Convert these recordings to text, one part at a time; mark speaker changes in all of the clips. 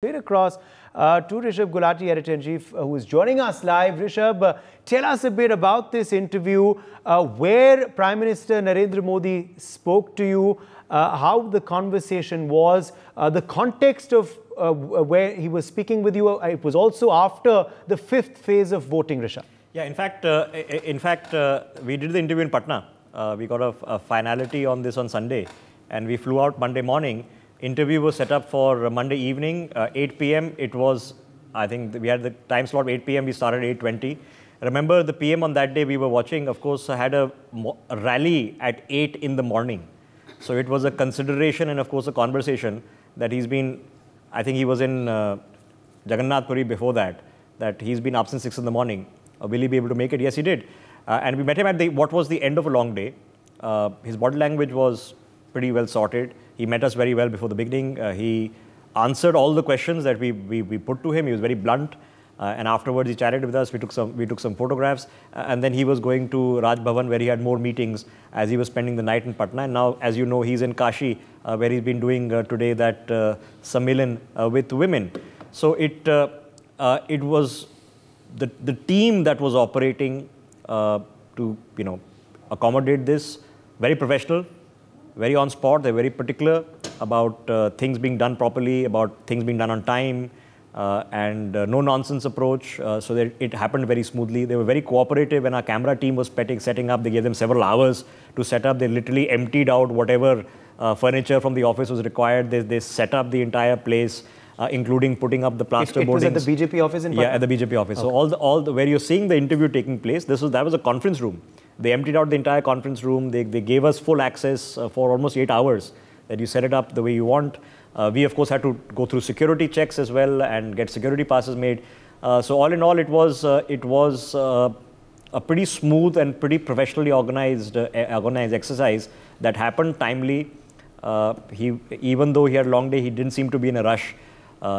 Speaker 1: Straight across uh, to Rishabh Gulati, editor-in-chief, uh, who is joining us live. Rishabh, uh, tell us a bit about this interview, uh, where Prime Minister Narendra Modi spoke to you, uh, how the conversation was, uh, the context of where he was speaking with you. it was also after the fifth phase of voting, Rishabh.
Speaker 2: Yeah, in fact, in fact, we did the interview in Patna. we got a, a finality on this on Sunday, and we flew out Monday morning interview was set up for Monday evening, uh, 8 p.m. It was, I think we had the time slot 8 p.m. We started 8.20. Remember the PM on that day we were watching, of course, had a, a, rally at 8 in the morning. So it was a consideration and, of course, a conversation that he's been, I think he was in uh, Jagannath Puri before that, that he's been up since 6 in the morning. Uh, will he be able to make it? Yes, he did. Uh, and we met him at the, what was the end of a long day. Uh, his body language was pretty well sorted. He met us very well before the beginning. Uh, he answered all the questions that we, we, we put to him. He was very blunt. Uh, and afterwards, he chatted with us. We took some, we took some photographs. Uh, and then he was going to Raj Bhavan, where he had more meetings as he was spending the night in Patna. And now, as you know, he's in Kashi, uh, where he's been doing uh, today that uh, Sammilan with women. So it, it was the, the team that was operating to you know, accommodate this, very professional, very on spot. They're very particular about uh, things being done properly, about things being done on time, uh, and uh, no nonsense approach. Uh, so that it happened very smoothly. They were very cooperative when our camera team was petting, setting up. They gave them several hours to set up. They literally emptied out whatever uh, furniture from the office was required. They, they set up the entire place. Uh, including putting up the plaster
Speaker 1: it, it was at the BJP office in
Speaker 2: Yeah, at the BJP office. Okay. So all the all the where you're seeing the interview taking place, this was that was a conference room. They emptied out the entire conference room. They, they gave us full access uh, for almost eight hours that you set it up the way you want. Uh, we, of course, had to go through security checks as well and get security passes made. Uh, so all in all, it was, uh, it was uh, a pretty smooth and pretty professionally organized, uh, organized exercise that happened timely. he, even though he had a long day, he didn't seem to be in a rush.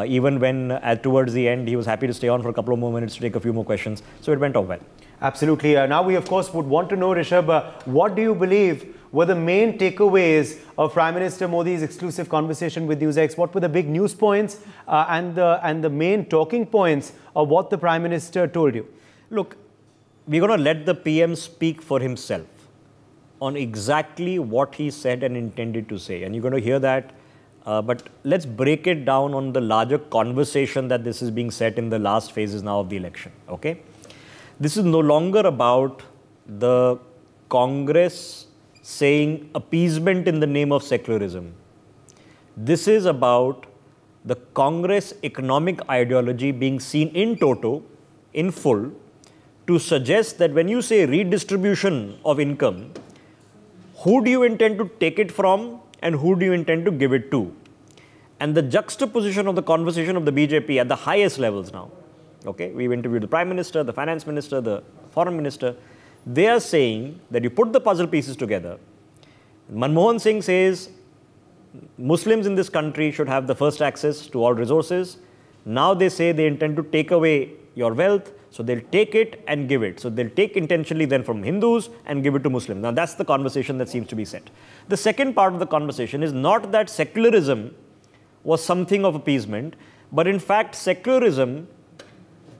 Speaker 2: even when, at towards the end, he was happy to stay on for a couple of more minutes to take a few more questions. So it went off well.
Speaker 1: Absolutely. Uh, now we, of course, would want to know, Rishabh, uh, what do you believe were the main takeaways of Prime Minister Modi's exclusive conversation with NewsX? What were the big news points uh, and, the, and the main talking points of what the Prime Minister told you?
Speaker 2: Look, we're going to let the PM speak for himself on exactly what he said and intended to say. And you're going to hear that. Uh, but let's break it down on the larger conversation that this is being set in the last phases now of the election. Okay? This is no longer about the Congress saying appeasement in the name of secularism. This is about the Congress economic ideology being seen in toto, in full, to suggest that when you say redistribution of income, who do you intend to take it from and who do you intend to give it to? And the juxtaposition of the conversation of the BJP at the highest levels now Okay, we've interviewed the Prime Minister, the Finance Minister, the Foreign Minister. They are saying that you put the puzzle pieces together. Manmohan Singh says Muslims in this country should have the first access to all resources. Now they say they intend to take away your wealth, so they'll take it and give it. So they'll take intentionally then from Hindus and give it to Muslims. Now that's the conversation that seems to be set. The second part of the conversation is not that secularism was something of appeasement, but in fact secularism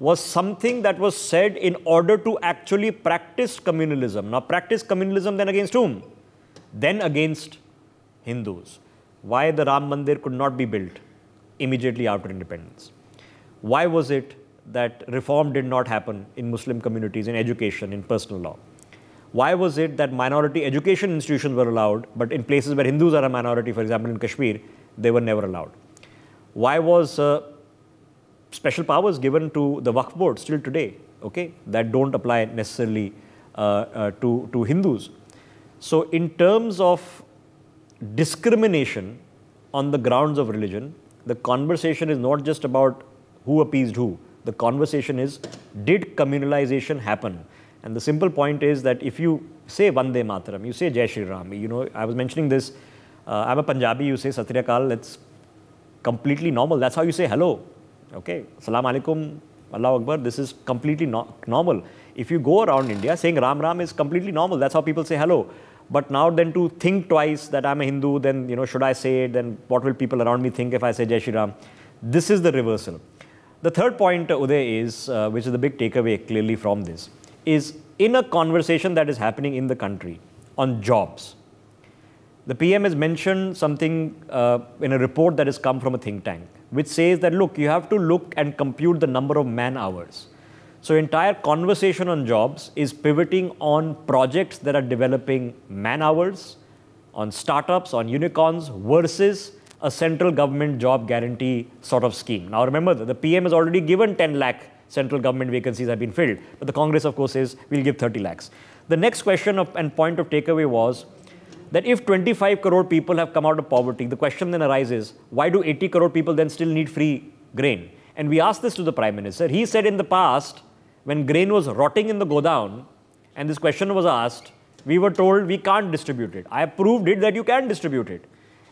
Speaker 2: was something that was said in order to actually practice communalism. Now, practice communalism then against whom? Then against Hindus. Why the Ram Mandir could not be built immediately after independence? Why was it that reform did not happen in Muslim communities, in education, in personal law? Why was it that minority education institutions were allowed, but in places where Hindus are a minority, for example in Kashmir, they were never allowed? Why was uh, special powers given to the Waqf board still today, okay, that don't apply necessarily uh, uh, to, to Hindus. So in terms of discrimination on the grounds of religion, the conversation is not just about who appeased who. The conversation is, did communalization happen? And the simple point is that if you say Vande Mataram, you say Jai Shri Ram, you know, I was mentioning this, uh, I'm a Punjabi, you say Sat Sri Akal, that's completely normal. That's how you say hello. Okay, Salam alaikum, Allah Akbar, this is completely no normal. If you go around India, saying Ram Ram is completely normal. That's how people say hello. But now then to think twice that I'm a Hindu, then, you know, should I say it? Then what will people around me think if I say Jai Shri Ram? This is the reversal. The third point, Uday, is, uh, which is the big takeaway clearly from this, is in a conversation that is happening in the country on jobs, the PM has mentioned something uh, in a report that has come from a think tank, which says that look, you have to look and compute the number of man hours. So entire conversation on jobs is pivoting on projects that are developing man hours, on startups, on unicorns versus a central government job guarantee sort of scheme. Now remember, the PM has already given 10 lakh central government vacancies have been filled, but the Congress of course says we'll give 30 lakhs. The next question of, and point of takeaway was that if 25 crore people have come out of poverty, the question then arises, why do 80 crore people then still need free grain? And we asked this to the Prime Minister. He said in the past, when grain was rotting in the godown, and this question was asked, we were told we can't distribute it. I proved it that you can distribute it.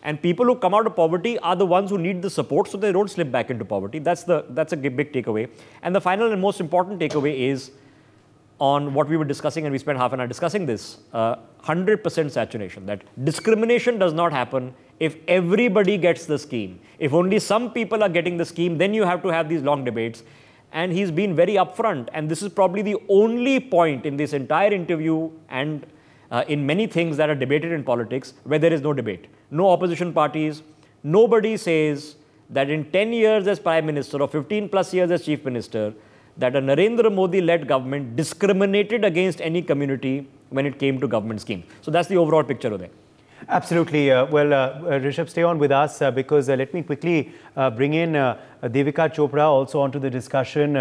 Speaker 2: And people who come out of poverty are the ones who need the support so they don't slip back into poverty. That's, the, that's a big takeaway. And the final and most important takeaway is on what we were discussing, and we spent half an hour discussing this 100% uh, saturation. That discrimination does not happen if everybody gets the scheme. If only some people are getting the scheme, then you have to have these long debates. And he's been very upfront. And this is probably the only point in this entire interview and uh, in many things that are debated in politics where there is no debate. No opposition parties. Nobody says that in 10 years as prime minister or 15 plus years as chief minister, that a Narendra Modi-led government discriminated against any community when it came to government schemes. So that's the overall picture of it.
Speaker 1: Absolutely. Uh, well, uh, uh, Rishabh, stay on with us uh, because uh, let me quickly uh, bring in Devika Chopra also onto the discussion.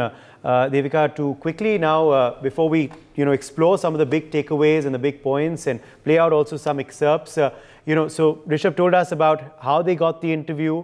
Speaker 1: Devika, to quickly now, before we you know explore some of the big takeaways and the big points and play out also some excerpts, you know, so Rishabh told us about how they got the interview,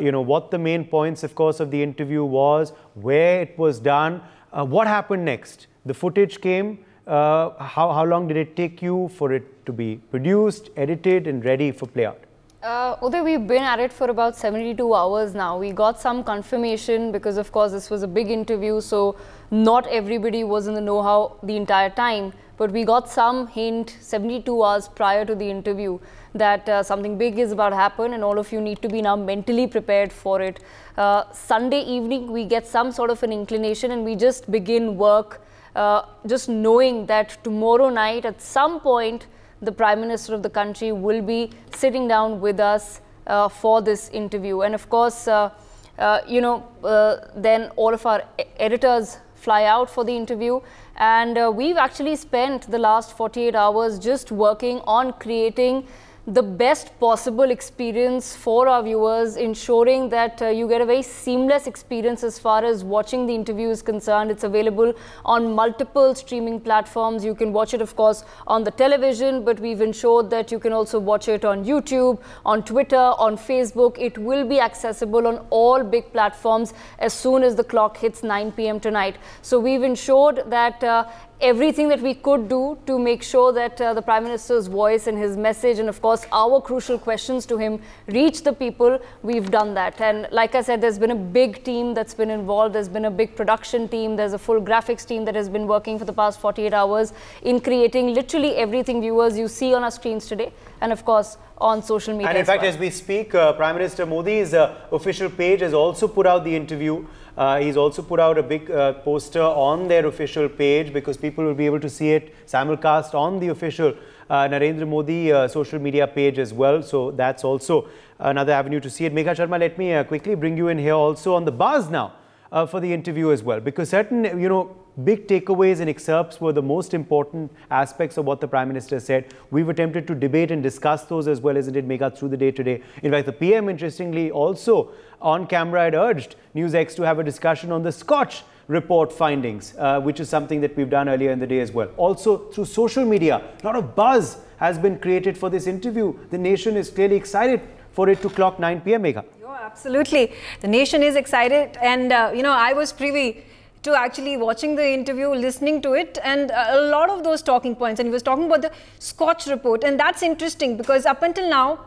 Speaker 1: you know, what the main points, of course, of the interview was, where it was done, what happened next. The footage came. How, how long did it take you for it to be produced, edited, and ready for play out?
Speaker 3: Uh, Uday, we've been at it for about 72 hours now. We got some confirmation because, of course, this was a big interview, so not everybody was in the know-how the entire time. But we got some hint 72 hours prior to the interview that uh, something big is about to happen and all of you need to be now mentally prepared for it. Uh, Sunday evening, we get some sort of an inclination and we just begin work uh, just knowing that tomorrow night at some point the Prime Minister of the country will be sitting down with us uh, for this interview. And of course, uh, uh, you know, uh, then all of our editors fly out for the interview. And uh, we've actually spent the last 48 hours just working on creating the best possible experience for our viewers, ensuring that uh, you get a very seamless experience as far as watching the interview is concerned. It's available on multiple streaming platforms. You can watch it, of course, on the television, but we've ensured that you can also watch it on YouTube, on Twitter, on Facebook. It will be accessible on all big platforms as soon as the clock hits 9 p.m. tonight. So we've ensured that uh, everything that we could do to make sure that uh, the Prime Minister's voice and his message and of course our crucial questions to him reach the people, we've done that. And like I said, there's been a big team that's been involved. There's been a big production team. There's a full graphics team that has been working for the past 48 hours in creating literally everything viewers you see on our screens today. And of course, on social media.
Speaker 1: And in fact,
Speaker 3: well.
Speaker 1: as we speak, uh, Prime Minister Modi's uh, official page has also put out the interview. Uh, he's also put out a big uh, poster on their official page because people will be able to see it simulcast on the official uh, Narendra Modi uh, social media page as well. So that's also another avenue to see it. Megha Sharma, let me uh, quickly bring you in here also on the buzz now uh, for the interview as well because certain, you know, big takeaways and excerpts were the most important aspects of what the Prime Minister said. We've attempted to debate and discuss those as well as it did make through the day today. In fact, the PM, interestingly, also on camera had urged NewsX to have a discussion on the Skoch report findings, uh, which is something that we've done earlier in the day as well. Also, through social media, a lot of buzz has been created for this interview. The nation is clearly excited for it to clock 9 p.m. Megha.
Speaker 4: Absolutely. The nation is excited. And, uh, you know, I was privy to actually watching the interview, listening to it, and a lot of those talking points. And he was talking about the Skoch report. And that's interesting because up until now,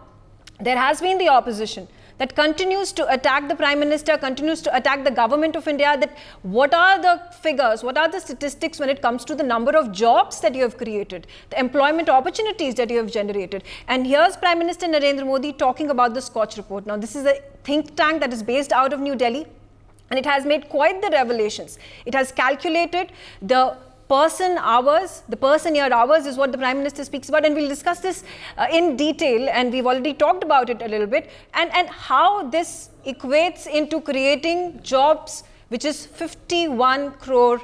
Speaker 4: there has been the opposition that continues to attack the Prime Minister, continues to attack the government of India, that what are the figures, what are the statistics when it comes to the number of jobs that you have created, the employment opportunities that you have generated. And here's Prime Minister Narendra Modi talking about the Skoch report. Now, this is a think tank that is based out of New Delhi and it has made quite the revelations. It has calculated the person hours, the person year hours is what the Prime Minister speaks about and we'll discuss this uh, in detail and we've already talked about it a little bit and, and how this equates into creating jobs which is 51 crore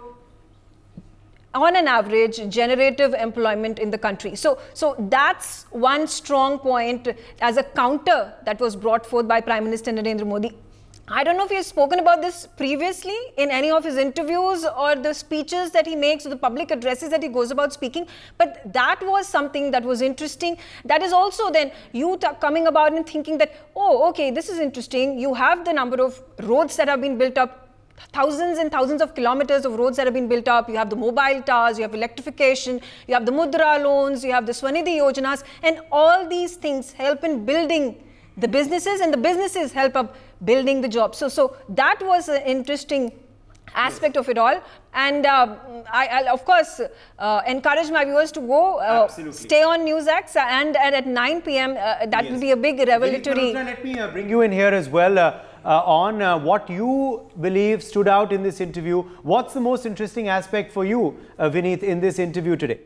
Speaker 4: on an average generative employment in the country. So, so that's one strong point as a counter that was brought forth by Prime Minister Narendra Modi. I don't know if he has spoken about this previously in any of his interviews or the speeches that he makes or the public addresses that he goes about speaking, but that was something that was interesting. That is also then you coming about and thinking that, oh, okay, this is interesting. You have the number of roads that have been built up thousands and thousands of kilometers of roads that have been built up. You have the mobile towers, you have electrification, you have the Mudra loans, you have the Swanidhi Yojanas, and all these things help in building the businesses, and the businesses help up building the jobs. So, so that was an interesting aspect of it all. And uh, I, will of course uh, encourage my viewers to go uh, stay on NewsX and, and at 9 p.m. Uh, that yes. will be a big revelatory.
Speaker 1: Let me uh, bring you in here as well. Uh, on what you believe stood out in this interview. What's the most interesting aspect for you, Vineet, in this interview today?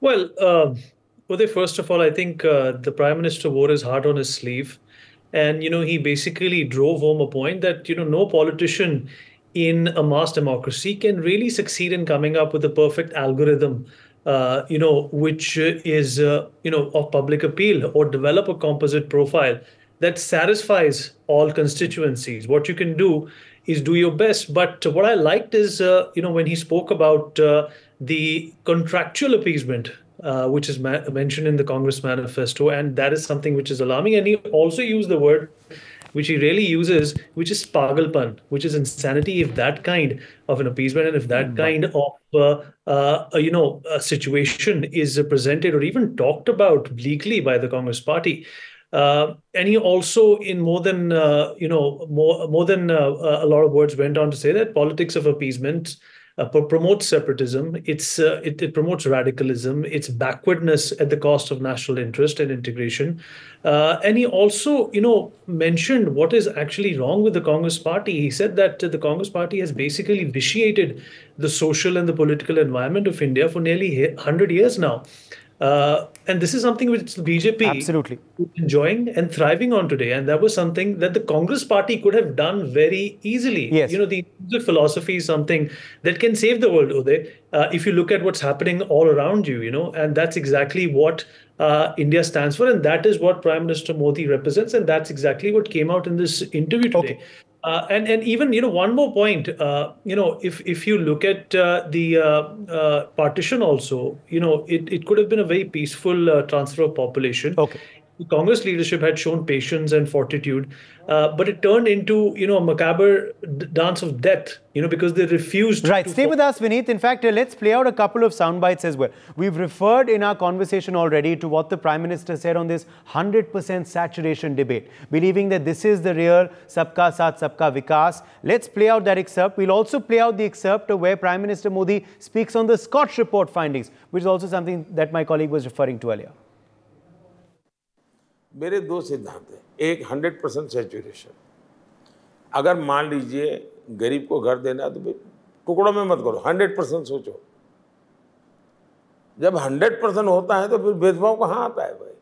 Speaker 5: Well, uh, well, first of all, I think the Prime Minister wore his heart on his sleeve. And you know he basically drove home a point that you know no politician in a mass democracy can really succeed in coming up with a perfect algorithm uh, you know which is uh, you know of public appeal or develop a composite profile that satisfies all constituencies. What you can do is do your best. But what i liked is uh, you know when he spoke about uh, the contractual appeasement uh, which is ma- mentioned in the Congress manifesto, and that is something which is alarming. And he also used the word which he really uses, which is pagalpan, which is insanity. If that kind of an appeasement and if that mm-hmm. kind of uh, uh, you know a situation is presented or even talked about bleakly by the Congress Party. Uh, and he also, in more than uh, you know, more more than uh, a lot of words, went on to say that politics of appeasement uh, promotes separatism. It's uh, it, it, promotes radicalism. It's backwardness at the cost of national interest and integration. Uh, and he also, you know, mentioned what is actually wrong with the Congress Party. He said that the Congress Party has basically vitiated the social and the political environment of India for nearly hundred years now. Uh, and this is something which the BJP
Speaker 1: absolutely
Speaker 5: enjoying and thriving on today. And that was something that the Congress party could have done very easily.
Speaker 1: Yes.
Speaker 5: You know, the philosophy is something that can save the world, Uday, uh, if you look at what's happening all around you, you know, and that's exactly what uh, India stands for. And that is what Prime Minister Modi represents. And that's exactly what came out in this interview today. Okay. Uh, and and even you know one more point uh, you know if if you look at uh, the uh, uh, partition also you know it, it could have been a very peaceful uh, transfer of population.
Speaker 1: Okay
Speaker 5: Congress leadership had shown patience and fortitude, uh, but it turned into you know a macabre dance of death. You know because they refused.
Speaker 1: Right. Stay with us, Vineet. In fact, uh, let's play out a couple of sound bites as well. We've referred in our conversation already to what the Prime Minister said on this 100% saturation debate, believing that this is the real Sabka Saath Sabka Vikas. Let's play out that excerpt. We'll also play out the excerpt where Prime Minister Modi speaks on the Skoch report findings, which is also something that my colleague was referring to earlier.
Speaker 6: मेरे दो सिद्धांत हैं। एक hundred percent saturation अगर मान लीजिए गरीब को घर देना है तो भाई टुकड़ों में मत करो हंड्रेड परसेंट सोचो। जब हंड्रेड परसेंट होता है तो फिर भेदभाव कहाँ आता है भाई?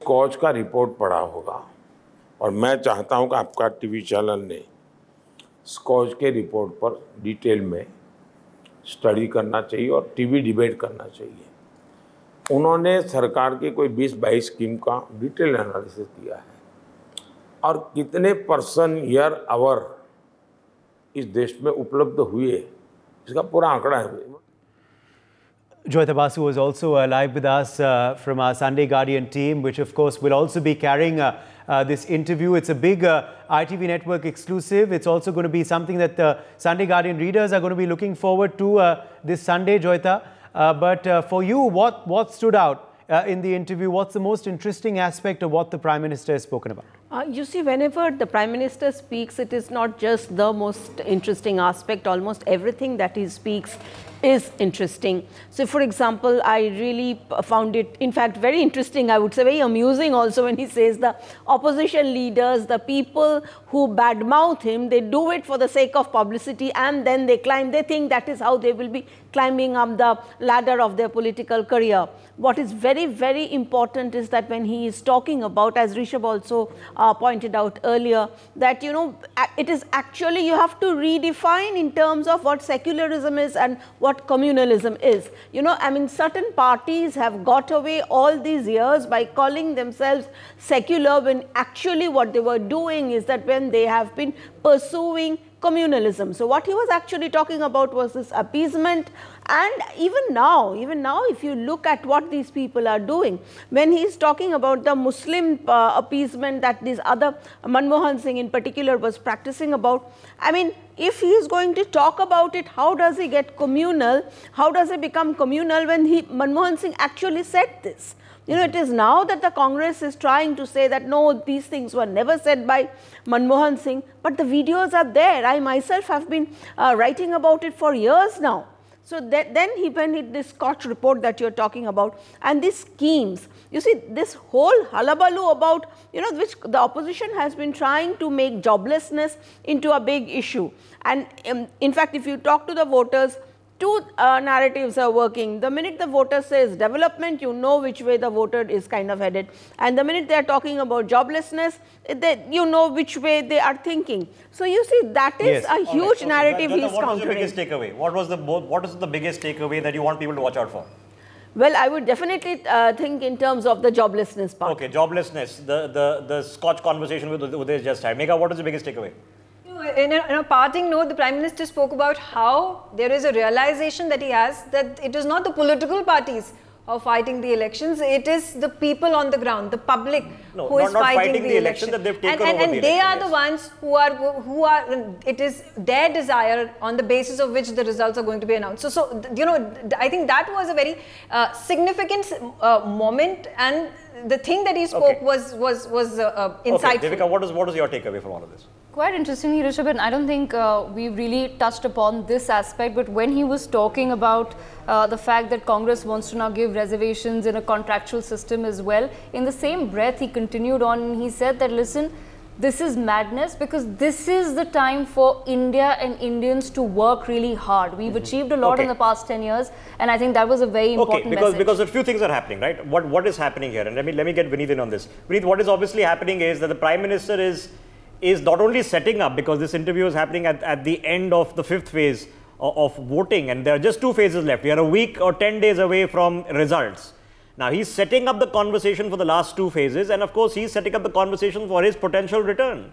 Speaker 6: कोच का रिपोर्ट पड़ा होगा और मैं चाहता हूँ कि आपका टीवी चैनल ने स्कॉच के रिपोर्ट पर डिटेल में स्टडी करना चाहिए और टीवी डिबेट करना चाहिए। उन्होंने सरकार की कोई 20-22 स्कीम का डिटेल एनालिसिस किया है और कितने पर्सन ईयर आवर इस देश में उपलब्ध हुए इसका पूरा आंकड़ा है
Speaker 1: Joyita Basu was also uh, live with us uh, from our Sunday Guardian team, which of course will also be carrying uh, uh this interview. It's a big uh, ITV network exclusive. It's also going to be something that the Sunday Guardian readers are going to be looking forward to uh, this Sunday, Joyita. Uh, but uh, for you, what, what stood out uh, in the interview. What's the most interesting aspect of what the Prime Minister has spoken about?
Speaker 7: Uh, you see, whenever the Prime Minister speaks, it is not just the most interesting aspect. Almost everything that he speaks is interesting. So, for example, I really found it, in fact, very interesting. I would say very amusing also when he says the opposition leaders, the people who badmouth him, they do it for the sake of publicity and then they climb. They think that is how they will be climbing up the ladder of their political career. What is very, very important is that when he is talking about, as Rishabh also uh, pointed out earlier, that, you know, it is actually you have to redefine in terms of what secularism is and what communalism is. You know, I mean, certain parties have got away all these years by calling themselves secular when actually what they were doing is that when they have been pursuing communalism. So, what he was actually talking about was this appeasement and even now, even now if you look at what these people are doing, when he is talking about the Muslim uh, appeasement that these other Manmohan Singh in particular was practicing about, I mean if he is going to talk about it, how does he get communal, how does he become communal when he Manmohan Singh actually said this? You know, it is now that the Congress is trying to say that no, these things were never said by Manmohan Singh, but the videos are there. I myself have been uh, writing about it for years now. So, then he he, this Skoch report that you are talking about and these schemes, you see this whole hullabaloo about, you know, which the opposition has been trying to make joblessness into a big issue. And um, in fact, if you talk to the voters, two uh, narratives are working. The minute the voter says development, you know which way the voter is kind of headed. And the minute they are talking about joblessness, they, you know which way they are thinking. So you see, that is yes. a huge right. narrative okay. he's
Speaker 2: what
Speaker 7: countering. What
Speaker 2: was the biggest takeaway? What was the what is the biggest takeaway that you want people to watch out for?
Speaker 7: Well, I would definitely uh, think in terms of the joblessness part.
Speaker 2: Okay, joblessness. The the the Skoch conversation with Uday just had. Megha, what is the biggest takeaway?
Speaker 4: In a, in a, parting note, the Prime Minister spoke about how there is a realization that he has that it is not the political parties of fighting the elections, it is the people on the ground, the public
Speaker 2: no,
Speaker 4: who
Speaker 2: not,
Speaker 4: is fighting,
Speaker 2: fighting, the,
Speaker 4: the
Speaker 2: election.
Speaker 4: election.
Speaker 2: that they've taken
Speaker 4: and, and,
Speaker 2: and
Speaker 4: and they
Speaker 2: election,
Speaker 4: are
Speaker 2: yes.
Speaker 4: the ones who are who are it is their desire on the basis of which the results are going to be announced. So, so you know, I think that was a very uh, significant uh, moment and the thing that he spoke okay. was was was uh, uh insightful.
Speaker 2: Okay, Devika, what is what is your takeaway from all of this?
Speaker 3: Quite interestingly, Rishabh, I don't think uh, we really touched upon this aspect, but when he was talking about uh, the fact that Congress wants to now give reservations in a contractual system as well, in the same breath, he continued on and he said that, listen, this is madness because this is the time for India and Indians to work really hard. We've mm -hmm. achieved a lot okay. in the past 10 years and I think that was a very important
Speaker 2: okay, because,
Speaker 3: message.
Speaker 2: Because a few things are happening, right? What, what is happening here? And let me, let me get Vineet in on this. Vineet, what is obviously happening is that the Prime Minister is is not only setting up because this interview is happening at, at the end of the fifth phase of, of, voting and there are just two phases left. We are a week or 10 days away from results. Now he's setting up the conversation for the last two phases and of course he's setting up the conversation for his potential return.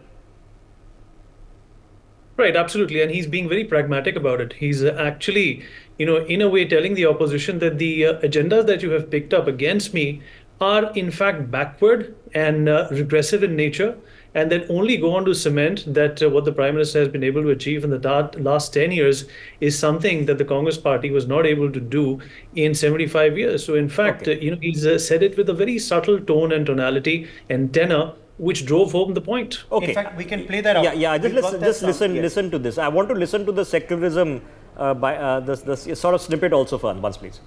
Speaker 5: Right, absolutely. And he's being very pragmatic about it. He's actually, you know, in a way telling the opposition that the uh, agendas that you have picked up against me are in fact backward and uh, regressive in nature and then only go on to cement that uh, what the prime minister has been able to achieve in the last 10 years is something that the congress party was not able to do in 75 years so in fact okay. uh, you know he's uh, said it with a very subtle tone and tonality and tenor which drove home the point.
Speaker 1: Okay. In fact, we can play that out.
Speaker 2: Yeah, yeah. Just listen, just listen, yes. listen to this. I want to listen to the secularism uh, by uh, this, this sort of snippet also for once, please.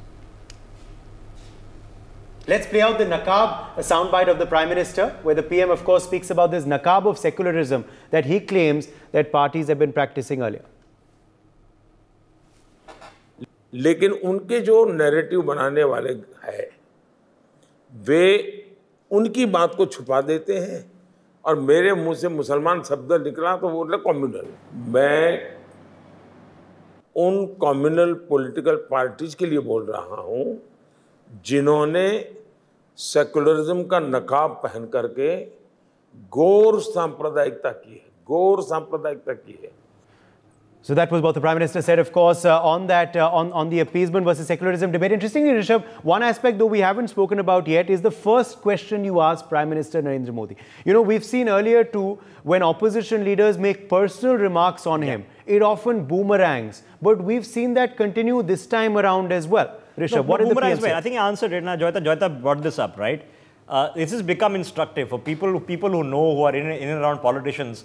Speaker 1: Let's play out the Nakab soundbite of the Prime Minister, where the PM, of course, speaks about this Nakab of secularism that he claims that parties have been practicing earlier.
Speaker 6: लेकिन उनके जो narrative बनाने वाले हैं वे उनकी बात को छुपा देते हैं और मेरे मुँह से मुसलमान शब्द निकला तो वो बोले कम्युनल मैं उन कम्युनल पॉलिटिकल पार्टीज़ के लिए बोल रहा हूँ जिन्होंने सेकुलरिज्म का नकाब पहन करके गौर सांप्रदायिकता की है गौर सांप्रदायिकता की है
Speaker 1: So that was what the Prime Minister said, of course, uh, on that, uh, on, on the appeasement versus secularism debate. Interestingly, Rishabh, one aspect, though we haven't spoken about yet, is the first question you asked Prime Minister Narendra Modi. You know, we've seen earlier too, when opposition leaders make personal remarks on yeah. him, it often boomerangs. But we've seen that continue this time around as well. Rishabh,
Speaker 2: No,
Speaker 1: what the
Speaker 2: Bumrah is well. I think I answered it. Now, Joyita, Joyita brought this up, right? Uh, this has become instructive for people who, people who know who are in, in and around politicians.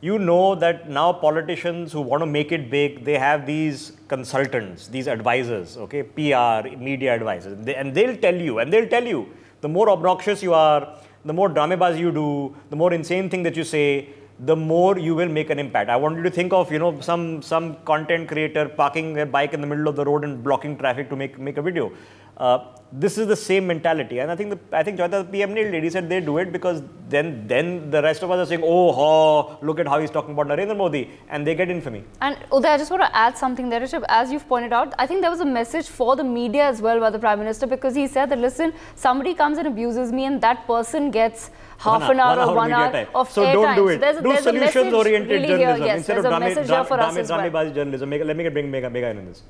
Speaker 2: You know that now politicians who want to make it big, they have these consultants, these advisors, okay, PR, media advisors, they, and they'll tell you, and they'll tell you, the more obnoxious you are, the more dramebaz you do, the more insane thing that you say, the more you will make an impact. I want you to think of, you know, some some content creator parking their bike in the middle of the road and blocking traffic to make make a video. Uh, this is the same mentality, and I think the I think Joyita, the PM nailed it. He said they do it because then then the rest of us are saying, oh, oh, look at how he's talking about Narendra Modi, and they get infamy.
Speaker 3: And Uday, I just want to add something there, Rishabh. As you've pointed out, I think there was a message for the media as well by the Prime Minister because he said that, listen, somebody comes and abuses me and that person gets half
Speaker 2: One
Speaker 3: an hour,
Speaker 2: hour- one
Speaker 3: or
Speaker 2: hour
Speaker 3: one
Speaker 2: media
Speaker 3: hour
Speaker 2: time.
Speaker 3: of
Speaker 2: So
Speaker 3: airtime.
Speaker 2: don't do it.
Speaker 3: there's,
Speaker 2: do
Speaker 3: there's solutions
Speaker 2: oriented
Speaker 3: really
Speaker 2: journalism
Speaker 3: Here. Yes,
Speaker 2: instead of
Speaker 3: a
Speaker 2: drama,
Speaker 3: message here us as well.
Speaker 2: journalism. Make, let me get bring Megha, Megha in on this.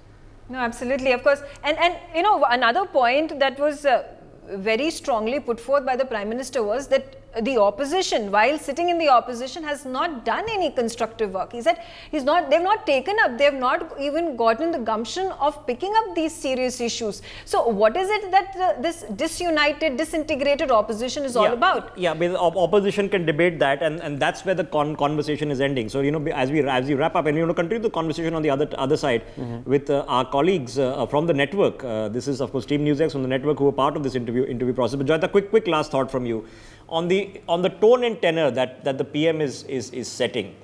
Speaker 4: No, absolutely, of course. And and you know another point that was uh, very strongly put forth by the Prime Minister was that the opposition, while sitting in the opposition, has not done any constructive work. He said he's not. They've not taken up. They've not even gotten the gumption of picking up these serious issues. So what is it that uh, this disunited, disintegrated opposition is all
Speaker 2: yeah,
Speaker 4: about?
Speaker 2: Yeah, but the op- opposition can debate that, and, and that's where the con- conversation is ending. So you know, as we as we wrap up, and you know, continue the conversation on the other other side with uh, our colleagues uh, from the network. Uh, this is of course Team NewsX from the network who are part of this interview interview process. But Joyita, quick quick last thought from you on the on the tone and tenor that that the PM is is is setting.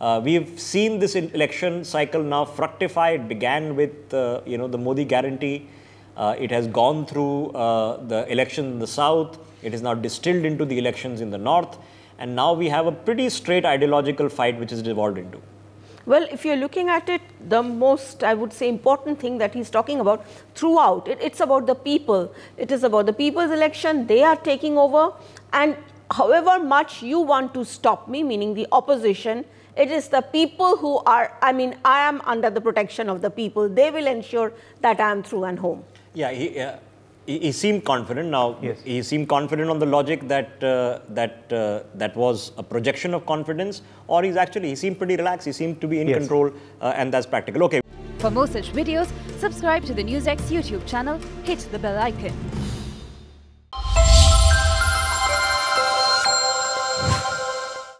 Speaker 2: Uh, we've seen this election cycle now fructify. It began with uh, you know the Modi guarantee. Uh, it has gone through uh, the election in the south. It is now distilled into the elections in the north, and now we have a pretty straight ideological fight which is devolved into.
Speaker 7: Well, if you're looking at it, the most, I would say, important thing that he's talking about throughout, it, it's about the people. It is about the people's election. They are taking over. And however much you want to stop me, meaning the opposition, it is the people who are, I mean, I am under the protection of the people. They will ensure that I am through and home.
Speaker 2: Yeah, he, uh, he, he seemed confident. Now,
Speaker 1: Yes.
Speaker 2: he seemed confident on the logic that uh, that uh, that was a projection of confidence, or he's actually he seemed pretty relaxed. He seemed to be in
Speaker 1: Yes.
Speaker 2: control, uh, and that's practical. Okay.
Speaker 8: For more such videos, subscribe to the NewsX YouTube channel, hit the bell icon.